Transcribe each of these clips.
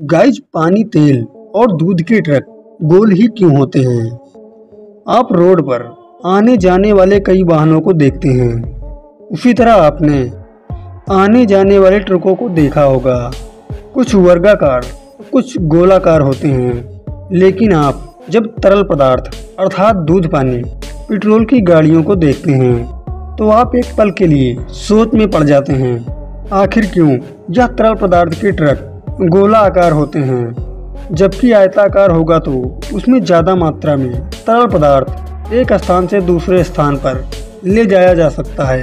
Guys, पानी, तेल और दूध के ट्रक गोल ही क्यों होते हैं? आप रोड पर आने जाने वाले कई वाहनों को देखते हैं। उसी तरह आपने आने जाने वाले ट्रकों को देखा होगा। कुछ वर्गाकार, कुछ गोलाकार होते हैं। लेकिन आप जब तरल पदार्थ, अर्थात दूध पानी, पेट्रोल की गाड़ियों को देखते हैं तो आप एक पल के लिए सोच में पड़ जाते हैं। आखिर क्यों? यह तरल पदार्थ के ट्रक गोला आकार होते हैं। जबकि आयताकार होगा तो उसमें ज़्यादा मात्रा में तरल पदार्थ एक स्थान से दूसरे स्थान पर ले जाया जा सकता है।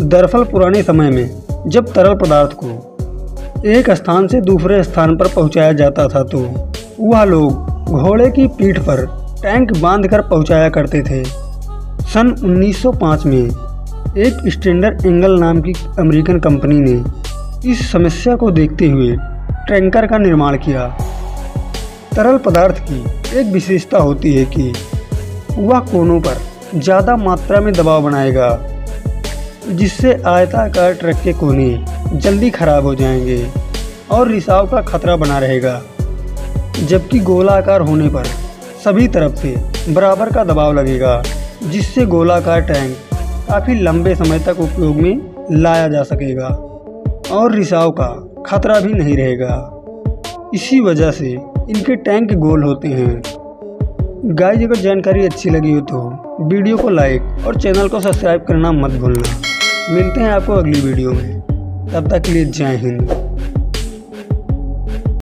दरअसल पुराने समय में जब तरल पदार्थ को एक स्थान से दूसरे स्थान पर पहुँचाया जाता था तो वह लोग घोड़े की पीठ पर टैंक बांधकर पहुँचाया करते थे। सन 1905 में एक स्टैंडर्ड एंगल नाम की अमेरिकन कंपनी ने इस समस्या को देखते हुए टैंकर का निर्माण किया। तरल पदार्थ की एक विशेषता होती है कि वह कोनों पर ज़्यादा मात्रा में दबाव बनाएगा, जिससे आयताकार ट्रक के कोने जल्दी खराब हो जाएँगे और रिसाव का खतरा बना रहेगा, जबकि गोलाकार होने पर सभी तरफ़ से बराबर का दबाव लगेगा, जिससे गोलाकार टैंक काफ़ी लंबे समय तक उपयोग में लाया जा सकेगा और रिसाव का खतरा भी नहीं रहेगा। इसी वजह से इनके टैंक गोल होते हैं। गाइस, अगर जानकारी अच्छी लगी हो तो वीडियो को लाइक और चैनल को सब्सक्राइब करना मत भूलना। मिलते हैं आपको अगली वीडियो में। तब तक के लिए जय हिंद।